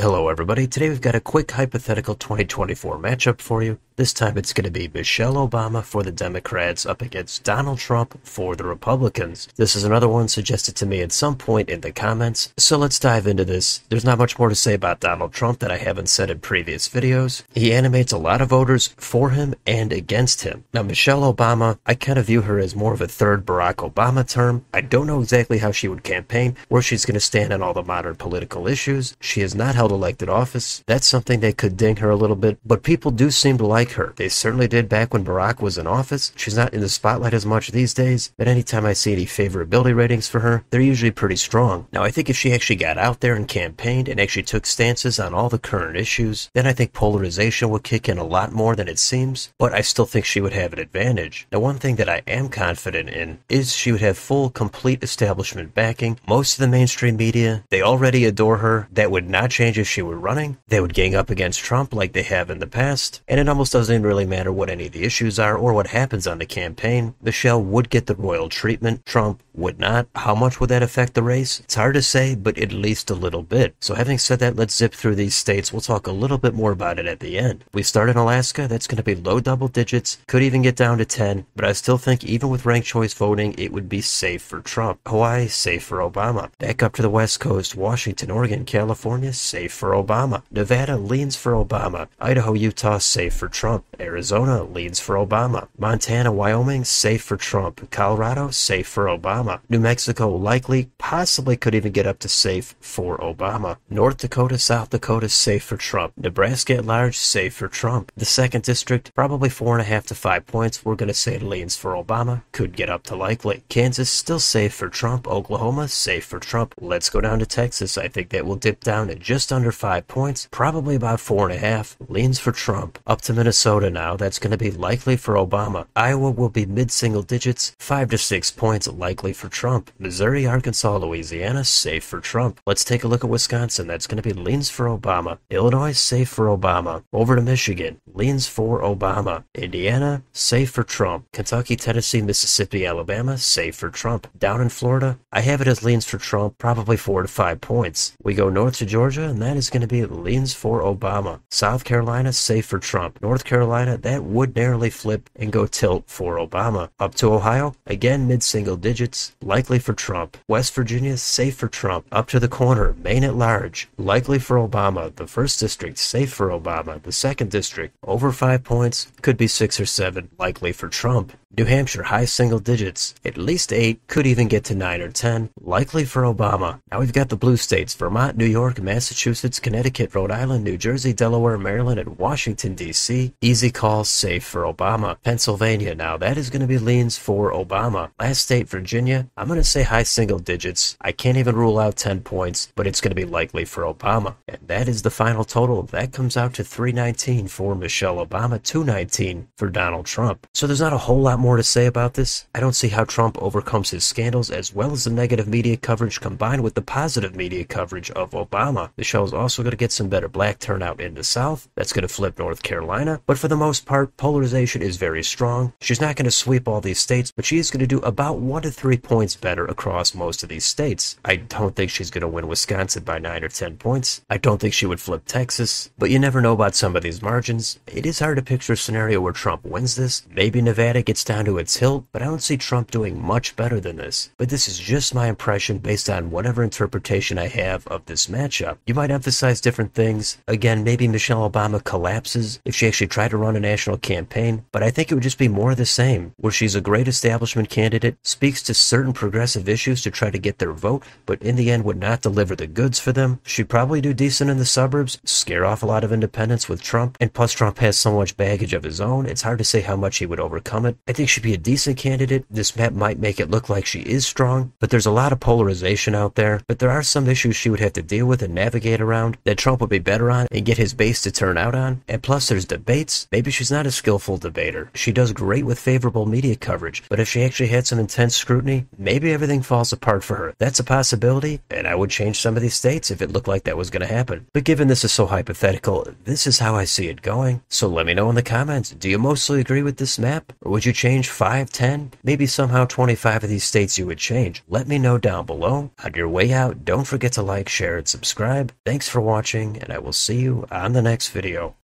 Hello, everybody. Today we've got a quick hypothetical 2024 matchup for you. This time it's going to be Michelle Obama for the Democrats up against Donald Trump for the Republicans. This is another one suggested to me at some point in the comments, so let's dive into this. There's not much more to say about Donald Trump that I haven't said in previous videos. He animates a lot of voters for him and against him. Now, Michelle Obama, I kind of view her as more of a third Barack Obama term. I don't know exactly how she would campaign, where she's going to stand on all the modern political issues. She has not held elected office. That's something that could ding her a little bit, but people do seem to like her. They certainly did back when Barack was in office. She's not in the spotlight as much these days, but anytime I see any favorability ratings for her, they're usually pretty strong. Now, I think if she actually got out there and campaigned and actually took stances on all the current issues, then I think polarization would kick in a lot more than it seems, but I still think she would have an advantage. Now, one thing that I am confident in is she would have full, complete establishment backing. Most of the mainstream media, they already adore her. That would not change if she were running. They would gang up against Trump like they have in the past, and it almost doesn't really matter what any of the issues are or what happens on the campaign. Michelle would get the royal treatment. Trump would not. How much would that affect the race? It's hard to say, but at least a little bit. So having said that, let's zip through these states. We'll talk a little bit more about it at the end. We start in Alaska. That's going to be low double digits. Could even get down to 10, but I still think even with ranked choice voting, it would be safe for Trump. Hawaii, safe for Obama. Back up to the West Coast, Washington, Oregon, California, safe for Obama. Nevada leans for Obama. Idaho, Utah, safe for Trump. Arizona leans for Obama. Montana, Wyoming, safe for Trump. Colorado, safe for Obama. New Mexico, likely, possibly could even get up to safe for Obama. North Dakota, South Dakota, safe for Trump. Nebraska at large, safe for Trump. The second district, probably four and a half to five points. We're going to say leans for Obama. Could get up to likely. Kansas, still safe for Trump. Oklahoma, safe for Trump. Let's go down to Texas. I think that will dip down to just under five points, probably about four and a half. Leans for Trump. Up to Minnesota now, that's going to be likely for Obama. Iowa will be mid single digits, five to six points likely for Trump. Missouri, Arkansas, Louisiana, safe for Trump. Let's take a look at Wisconsin. That's going to be leans for Obama. Illinois, safe for Obama. Over to Michigan, leans for Obama. Indiana, safe for Trump. Kentucky, Tennessee, Mississippi, Alabama, safe for Trump. Down in Florida, I have it as leans for Trump, probably four to five points. We go north to Georgia, and that is going to be leans for Obama. South Carolina, safe for Trump. North Carolina, that would narrowly flip and go tilt for Obama. Up to Ohio, again mid single digits, likely for Trump. West Virginia, safe for Trump. Up to the corner, Maine at large, likely for Obama. The first district, safe for Obama. The second district, over five points, could be six or seven, likely for Trump. New Hampshire, high single digits, at least 8, could even get to 9 or 10, likely for Obama. Now we've got the blue states Vermont, New York, Massachusetts, Connecticut, Rhode Island, New Jersey, Delaware, Maryland, and Washington, D.C. Easy call, safe for Obama. Pennsylvania, now that is going to be leans for Obama. Last state, Virginia, I'm going to say high single digits. I can't even rule out 10 points, but it's going to be likely for Obama. And that is the final total. That comes out to 319 for Michelle Obama, 219 for Donald Trump. So there's not a whole lot more to say about this. I don't see how Trump overcomes his scandals as well as the negative media coverage combined with the positive media coverage of Obama. Michelle's also going to get some better black turnout in the South. That's going to flip North Carolina. But for the most part, polarization is very strong. She's not going to sweep all these states, but she is going to do about one to three points better across most of these states. I don't think she's going to win Wisconsin by nine or ten points. I don't think she would flip Texas, but you never know about some of these margins. It is hard to picture a scenario where Trump wins this. Maybe Nevada gets down to its tilt, but I don't see Trump doing much better than this. But this is just my impression based on whatever interpretation I have of this matchup. You might emphasize different things. Again, maybe Michelle Obama collapses if she actually tried to run a national campaign, but I think it would just be more of the same, where she's a great establishment candidate, speaks to certain progressive issues to try to get their vote, but in the end would not deliver the goods for them. She'd probably do decent in the suburbs, scare off a lot of independents with Trump, and plus Trump has so much baggage of his own, it's hard to say how much he would overcome it. I think she'd be a decent candidate. This map might make it look like she is strong, but there's a lot of polarization out there. But there are some issues she would have to deal with and navigate around that Trump would be better on and get his base to turn out on. And plus, there's debates. Maybe she's not a skillful debater. She does great with favorable media coverage, but if she actually had some intense scrutiny, maybe everything falls apart for her. That's a possibility, and I would change some of these states if it looked like that was going to happen. But given this is so hypothetical, this is how I see it going. So let me know in the comments. Do you mostly agree with this map? Or would you change 5, 10, maybe somehow 25 of these states you would change? Let me know down below. On your way out, don't forget to like, share, and subscribe. Thanks for watching, and I will see you on the next video.